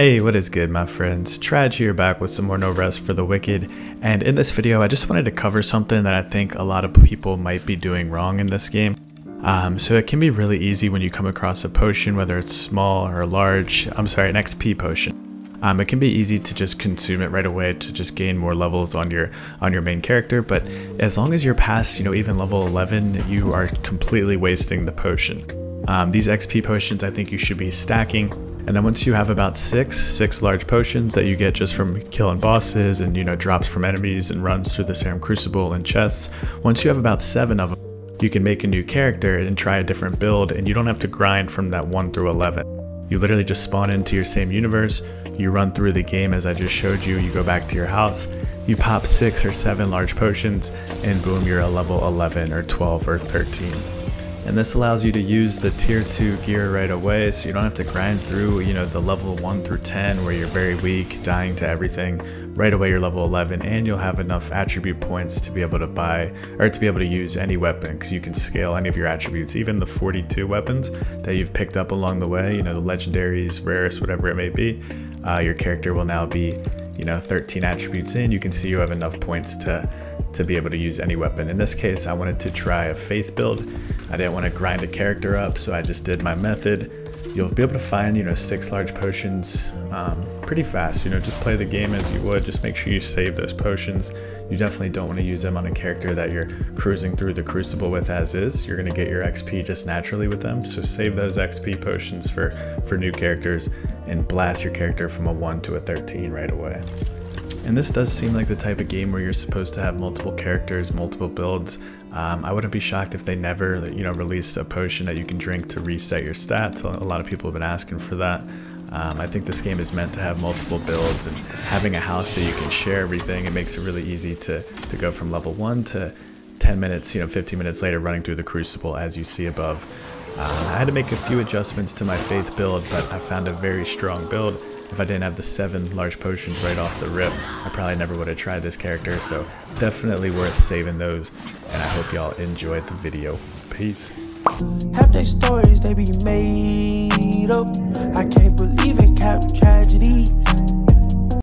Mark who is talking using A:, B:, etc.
A: Hey, what is good my friends? Traj here back with some more No Rest for the Wicked, and in this video I just wanted to cover something that I think a lot of people might be doing wrong in this game. Um, so it can be really easy when you come across a potion, whether it's small or large, I'm sorry, an XP potion. Um, it can be easy to just consume it right away to just gain more levels on your on your main character, but as long as you're past, you know, even level 11, you are completely wasting the potion. Um, these XP potions I think you should be stacking and then once you have about six, six large potions that you get just from killing bosses and, you know, drops from enemies and runs through the Cerim Crucible and chests, once you have about seven of them, you can make a new character and try a different build and you don't have to grind from that 1 through 11. You literally just spawn into your same universe, you run through the game as I just showed you, you go back to your house, you pop 6 or 7 large potions, and boom, you're a level 11 or 12 or 13 and this allows you to use the tier 2 gear right away so you don't have to grind through you know the level 1 through 10 where you're very weak dying to everything. Right away you're level 11 and you'll have enough attribute points to be able to buy or to be able to use any weapon because you can scale any of your attributes even the 42 weapons that you've picked up along the way you know the legendaries rarest whatever it may be uh, your character will now be you know 13 attributes in. You can see you have enough points to to be able to use any weapon. In this case, I wanted to try a faith build. I didn't want to grind a character up, so I just did my method. You'll be able to find, you know, six large potions um, pretty fast. You know, just play the game as you would. Just make sure you save those potions. You definitely don't want to use them on a character that you're cruising through the Crucible with as is. You're going to get your XP just naturally with them. So save those XP potions for, for new characters and blast your character from a 1 to a 13 right away. And this does seem like the type of game where you're supposed to have multiple characters, multiple builds. Um, I wouldn't be shocked if they never, you know, released a potion that you can drink to reset your stats. A lot of people have been asking for that. Um, I think this game is meant to have multiple builds and having a house that you can share everything, it makes it really easy to, to go from level 1 to 10 minutes, you know, 15 minutes later running through the Crucible as you see above. Um, I had to make a few adjustments to my Faith build, but I found a very strong build if I didn't have the seven large potions right off the rip, I probably never would have tried this character, so definitely worth saving those, and I hope y'all enjoyed the video. Peace.
B: Their stories, they be made up. I can't believe in cap tragedies.